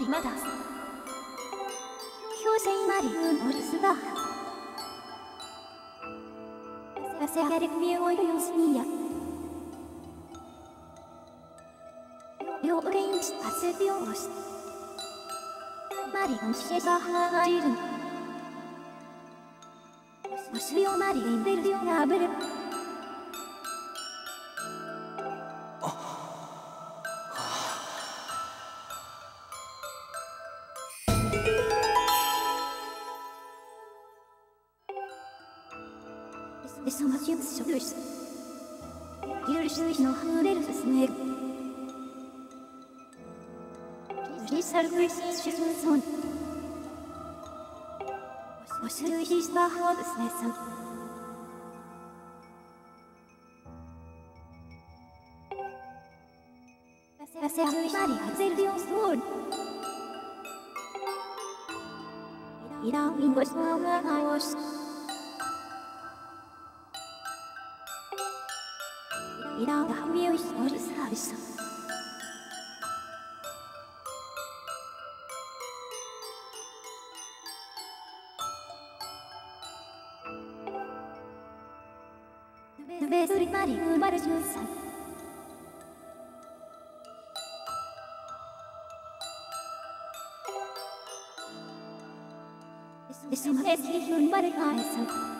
リマダス強制マリンオルスダハセアレクミオイヨスニヤ両レインシタセビオロスマリンシェザハーイルムシリオマリンベルディオナブルでその。ジュースショルスギルシュイのフレルススネル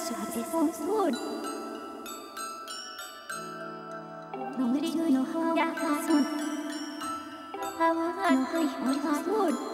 Strawberry sounds good. Nobody do know how that sounds. How that sounds.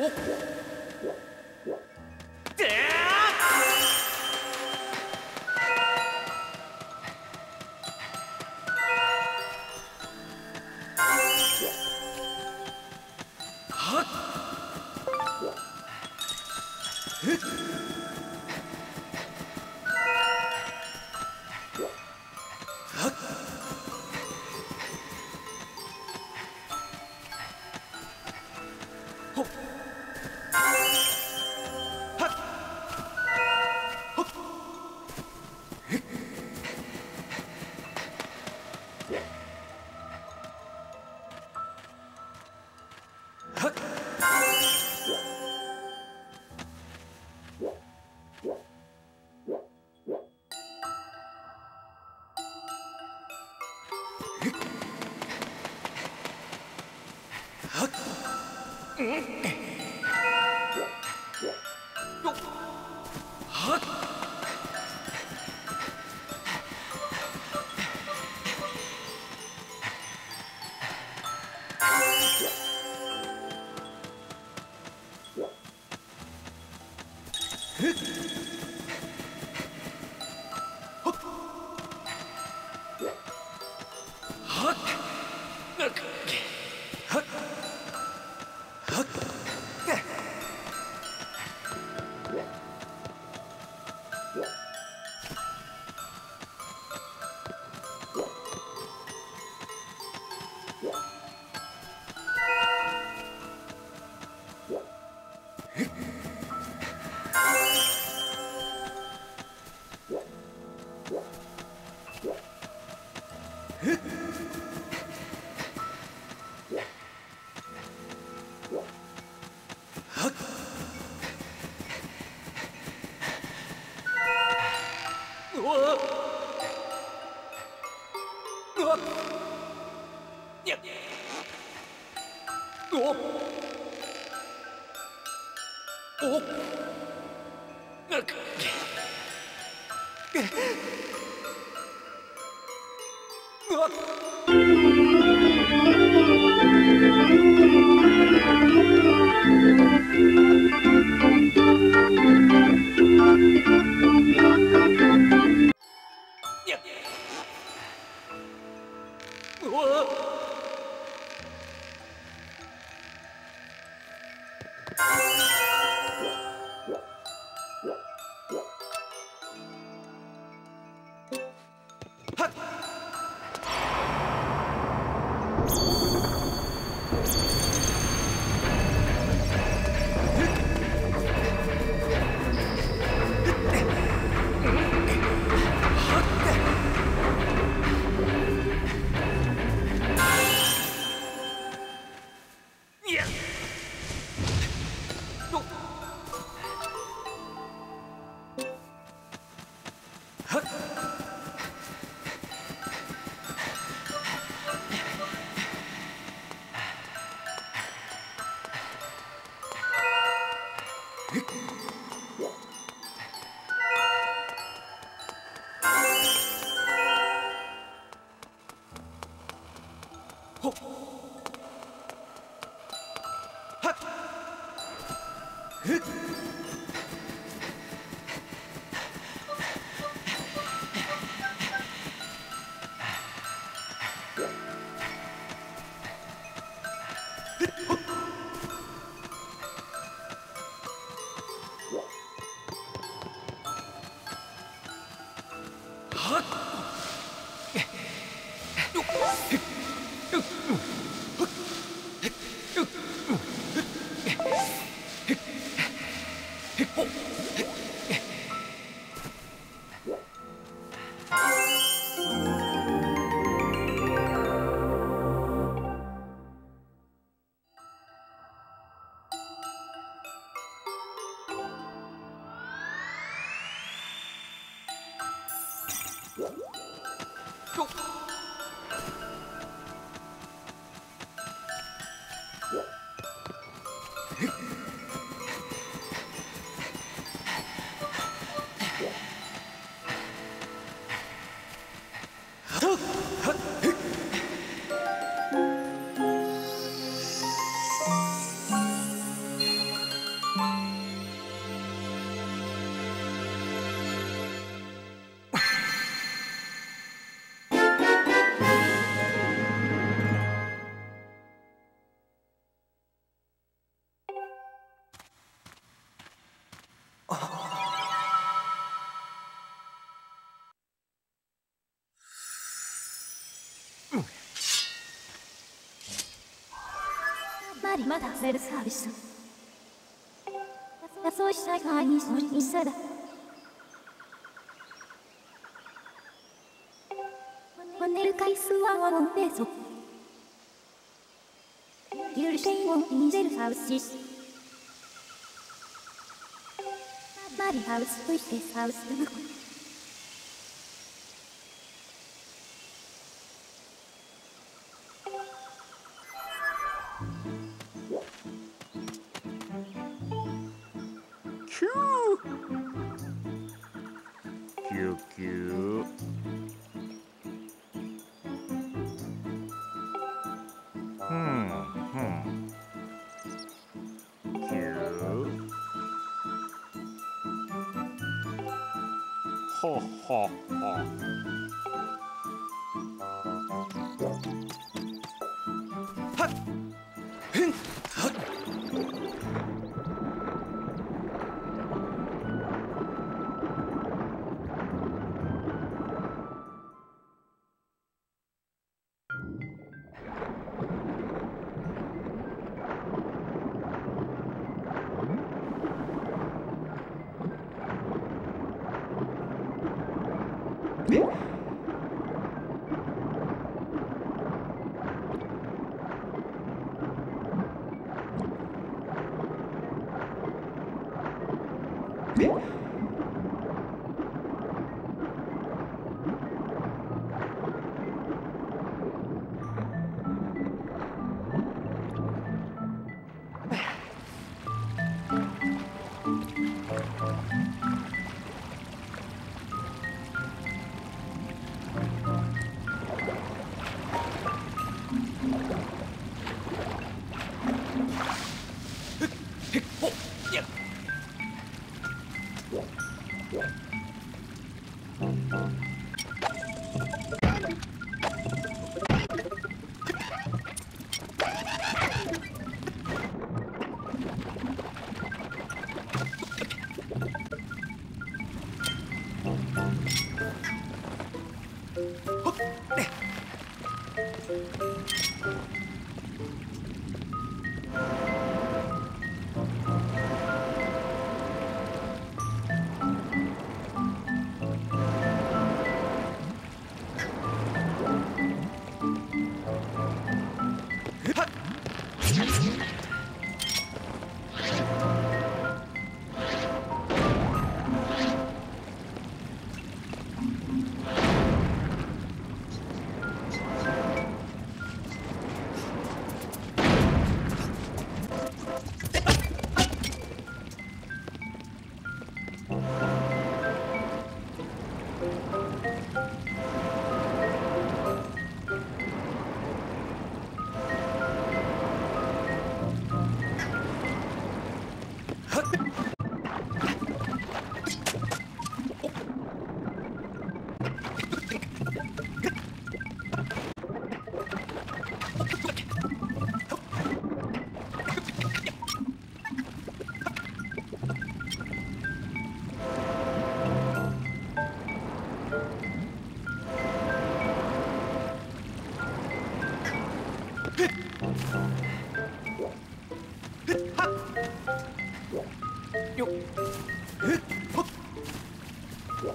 你滚はっ？Whoa! はっ。Go! マリまだセルサービス。そうしたいにそりにさだ。トンネル回数はワンペーソ許していもインゼルハウスシスマリハウスウィスハウス Shoo! Cute, cute. Hmm, hmm. Cute. Ho, ho, ho. Huh! पे ほっほほう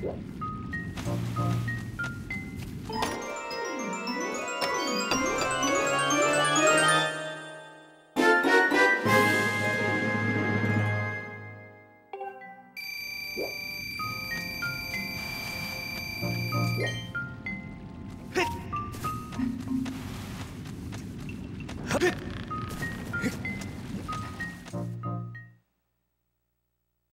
Thank